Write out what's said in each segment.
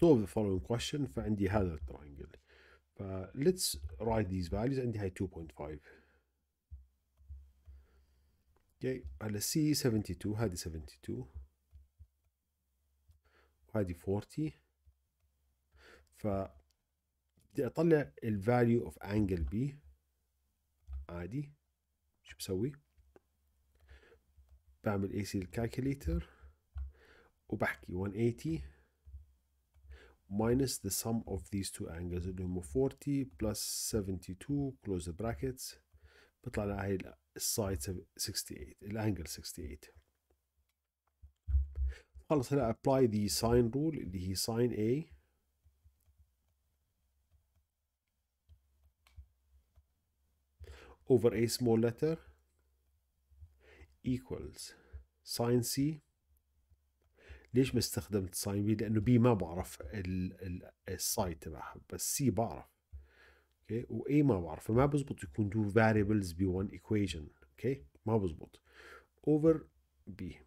solve the following question فعندي هذا ال triangle ف let's write these values. عندي هاي 2.5 okay على C 72 هذه 72 وهذه 40 ف بدي أطلع ال value of angle B عادي. شو بسوي؟ بعمل C ال calculator وبحكي 180 minus the sum of these two angles اللي هم 40 plus 72 close the brackets بيطلع لنا هاي السايد 68 الانجل 68 خلص هلا apply the sine rule اللي هي sine A over a small letter equals sine C ليش ما استخدمت sine B لأنه B ما بعرف ال side تبعها بس C بعرف. okay و A ما بعرف فما بزبط يكون two variables ب 1 equation okay ما بزبط. over B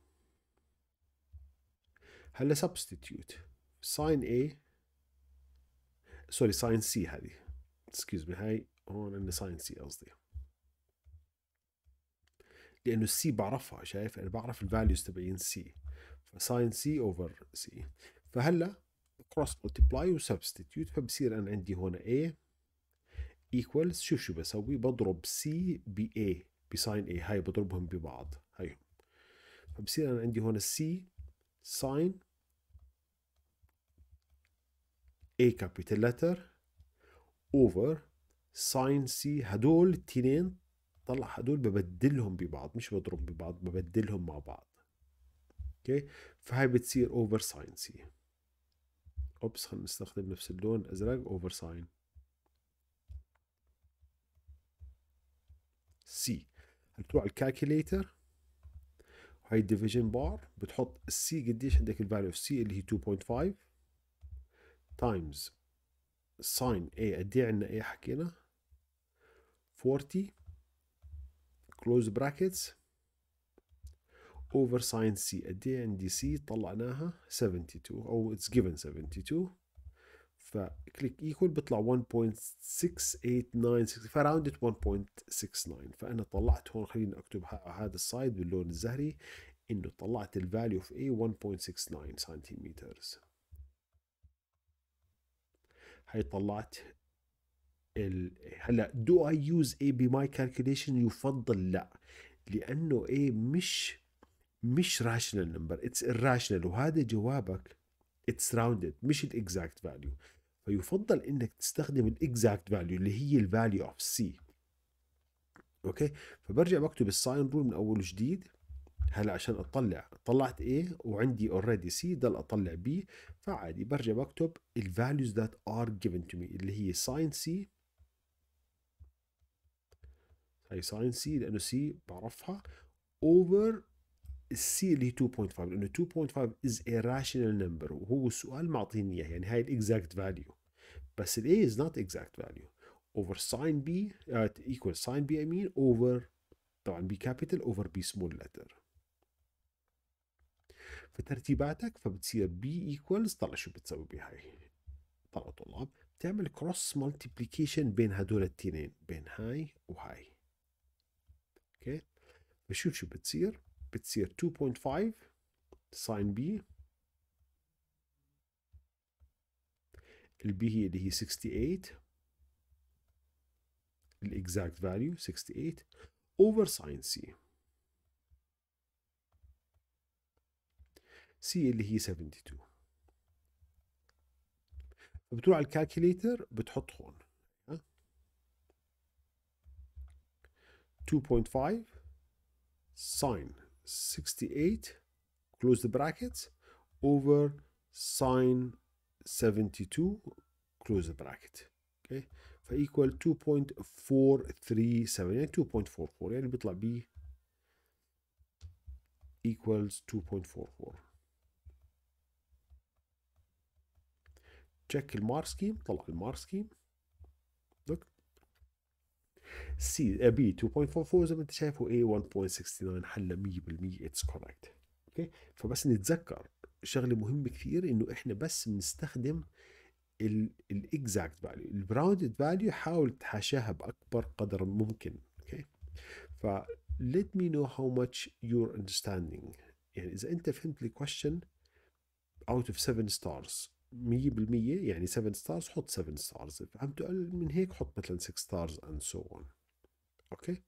هلا substitute sine A sorry sine C هذه. excuse me هاي هون عندنا sine C قصدي. لأنه ال C بعرفها شايف؟ أنا بعرف ال values تبعين C ف sine C over C فهلا cross multiply و substitute فبصير أنا عندي هون A equals شوف شو بسوي؟ بضرب C ب A ب sine A. هاي بضربهم ببعض. هاي فبصير أنا عندي هون C sine A capital letter over sine C هدول الاثنين طلع هدول ببدلهم ببعض مش بضرب ببعض ببدلهم مع بعض. okay؟ فهاي بتصير over sine C oops خلينا نستخدم نفس اللون الأزرق over sine C بتروح ال calculator هاي ال division bar بتحط ال C قديش عندك ال value of C اللي هي 2.5 times sine A قد إيه عندنا إيه حكينا؟ 40 close brackets. Over sin c قد إيه عندي c طلعناها 72 أو it's given 72 ف click equal بيطلع 1.6896 ف rounded 1.69 فأنا طلعت هون خليني أكتب هذا ال side باللون الزهري إنه طلعت ال value of A 1.69 سنتيمتر هاي طلعت ال... هلأ do I use A ب my calculation يفضل لا لأنه A مش مش rational number it's irrational. وهذا جوابك it's rounded مش ال exact value فيفضل إنك تستخدم ال exact value اللي هي ال value of C okay؟ فبرجع بكتب ال sine rule من أول وجديد. هلا عشان أطلع. طلعت A وعندي already C ضل أطلع B. فعادي برجع بكتب ال values that are given to me اللي هي sine C هي sine C لأنه C بعرفها. over ال C اللي هي 2.5 لأنه 2.5 is a rational number وهو السؤال معطيني إياه يعني هاي ال exact value بس ال A is not exact value. Over sin B uh, equal sin B I mean over طبعا B capital over B small letter. فترتيباتك فبتصير B equals طلع شو بتسوي بهاي؟ طلع طلاب بتعمل cross multiplication بين هدول التنين بين هاي وهاي. okay بشوف شو بتصير. بتصير 2.5 sine B ال B هي اللي هي 68 ال exact value 68 over sine C C اللي هي 72 فبتروح على ال calculator بتحط هون 2.5 sine 68 close the brackets over sine 72 close the bracket okay فايكوال 2.437 يعني 2.44 يعني بيطلع ب equals 2.44 تشيك المار سكيم طلع المار سكيم لوك C B 2.44 زي ما انت شايف و A 1.69 حل 100% it's correct okay فبس نتذكر شغلة مهمة كثير إنه إحنا بس بنستخدم ال exact value ال rounded value حاول تحاشاها بأكبر قدر ممكن. okay ف let me know how much you're understanding يعني إذا أنت فهمت ال question out of 7 stars 100% يعني 7 stars حط 7 stars. فهمت أقل من هيك حط مثلا 6 stars and so on. okay